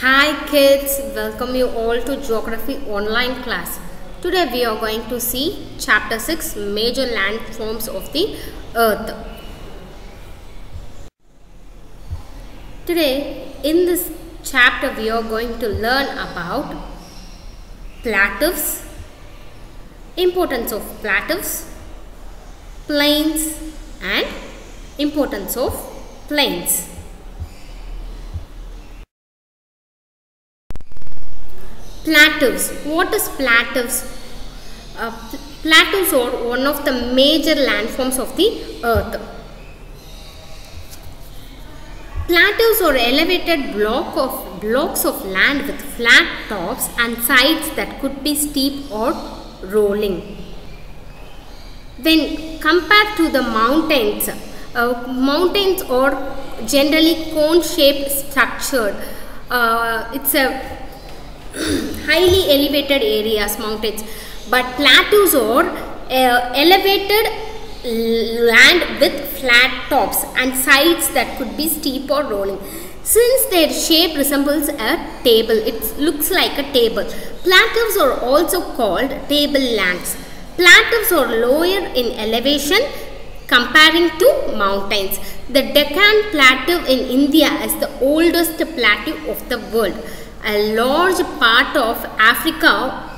Hi kids, welcome you all to Geography online class. Today we are going to see chapter 6 major landforms of the earth. Today in this chapter we are going to learn about plateaus, importance of plateaus, plains and importance of plains. Plateaus. What is plateaus? Uh, plateaus are one of the major landforms of the earth. Plateaus are elevated block of blocks of land with flat tops and sides that could be steep or rolling. When compared to the mountains, uh, mountains are generally cone-shaped structured. Uh, it's a highly elevated areas, mountains. But plateaus are uh, elevated land with flat tops and sides that could be steep or rolling. Since their shape resembles a table, it looks like a table. Plateaus are also called tablelands. Plateaus are lower in elevation comparing to mountains. The Deccan Plateau in India is the oldest plateau of the world. A large part of Africa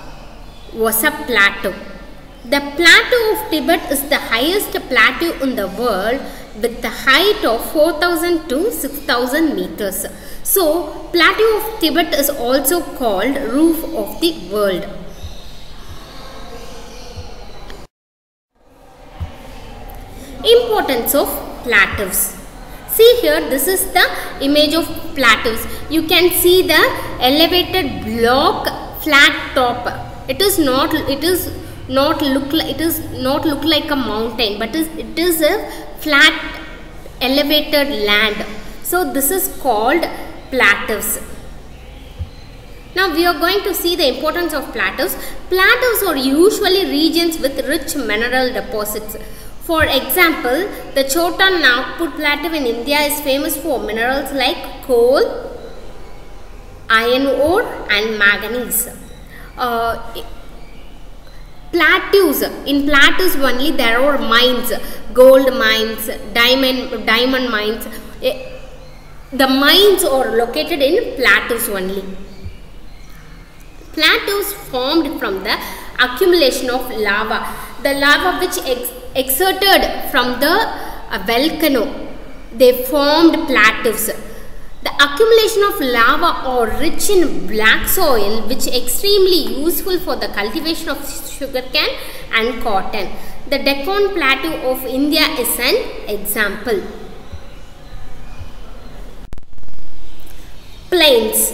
was a plateau. The plateau of Tibet is the highest plateau in the world with the height of 4000 to 6000 meters. So, plateau of Tibet is also called roof of the world. Importance of plateaus. See here, this is the image of plateaus. You can see the elevated block flat top. It is not, it is not look like, it is not look like a mountain, but it is a flat elevated land. So this is called plateaus. Now we are going to see the importance of plateaus. Plateaus are usually regions with rich mineral deposits. For example, the Chota Nagpur Plateau in India is famous for minerals like coal, iron ore and manganese. Uh, plateaus, in plateaus only there are mines, gold mines, diamond, diamond mines. The mines are located in plateaus only. Plateaus formed from the accumulation of lava. The lava which ex exerted from the uh, volcano, they formed plateaus. The accumulation of lava are rich in black soil which extremely useful for the cultivation of sugarcane and cotton. The Deccan Plateau of India is an example. Plains.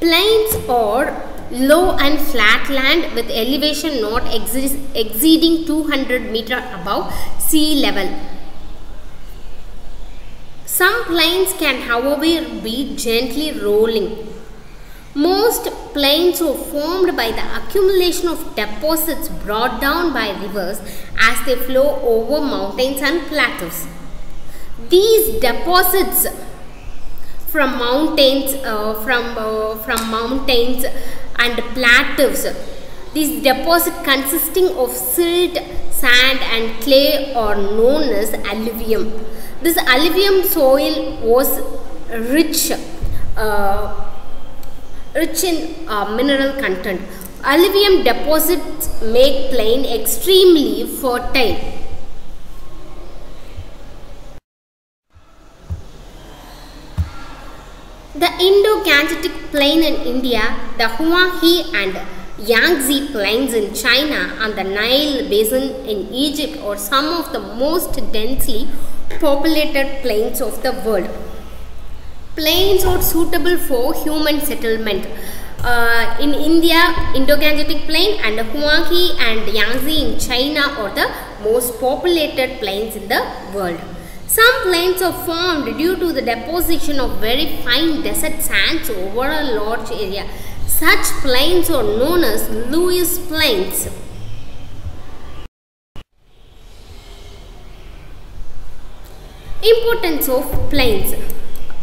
Plains are low and flat land with elevation not exceeding 200 meter above sea level. Some plains can however be gently rolling. Most plains were formed by the accumulation of deposits brought down by rivers as they flow over mountains and plateaus. These deposits from mountains, uh, from, uh, from mountains and plateaus. These deposits consisting of silt, sand and clay are known as alluvium. This alluvium soil was rich, uh, rich in mineral content. Alluvium deposits make plain extremely fertile. The Indo-Gangetic Plain in India, the Huanghe and Yangtze Plains in China and the Nile Basin in Egypt are some of the most densely populated plains of the world. Plains are suitable for human settlement. Uh, in India, Indo-Gangetic Plain and Huanghe and Yangtze in China are the most populated plains in the world. Some plains are formed due to the deposition of very fine desert sands over a large area. Such plains are known as Loess Plains. Importance of plains.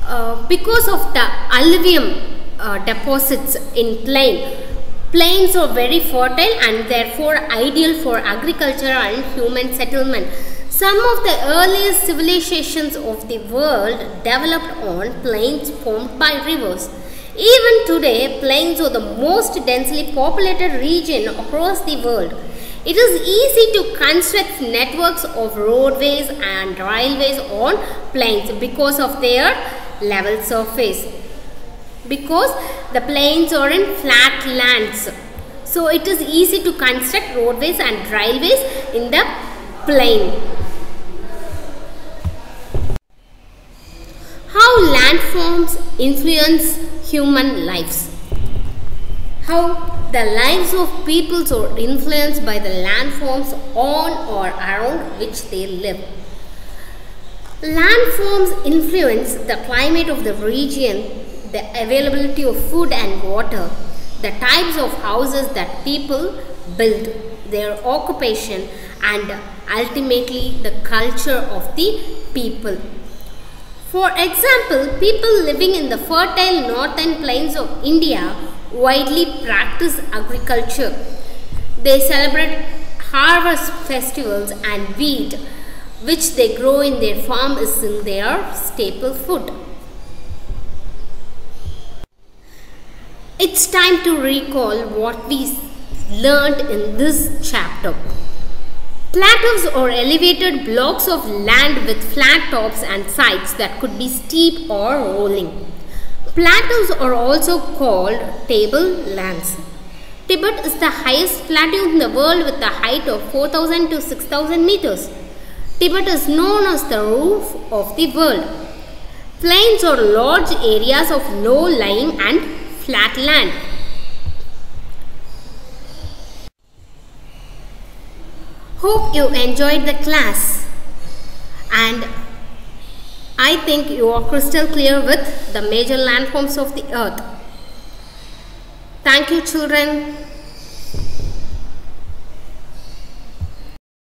Uh, because of the alluvium uh, deposits in plain. Plains are very fertile and therefore ideal for agriculture and human settlement. Some of the earliest civilizations of the world developed on plains formed by rivers. Even today, plains are the most densely populated region across the world. It is easy to construct networks of roadways and railways on plains because of their level surface. Because the plains are in flat lands. So it is easy to construct roadways and railways in the plain. How landforms influence human lives. How the lives of peoples are influenced by the landforms on or around which they live. Landforms influence the climate of the region, the availability of food and water, the types of houses that people build, their occupation and ultimately the culture of the people. For example, people living in the fertile northern plains of India widely practice agriculture. They celebrate harvest festivals and wheat which they grow in their farm is in their staple food. It's time to recall what we learned in this chapter. Plateaus are elevated blocks of land with flat tops and sides that could be steep or rolling. Plateaus are also called tablelands. Tibet is the highest plateau in the world with a height of 4000 to 6000 meters. Tibet is known as the roof of the world. Plains are large areas of low-lying and flat land. Hope you enjoyed the class and I think you are crystal clear with the major landforms of the earth. Thank you children.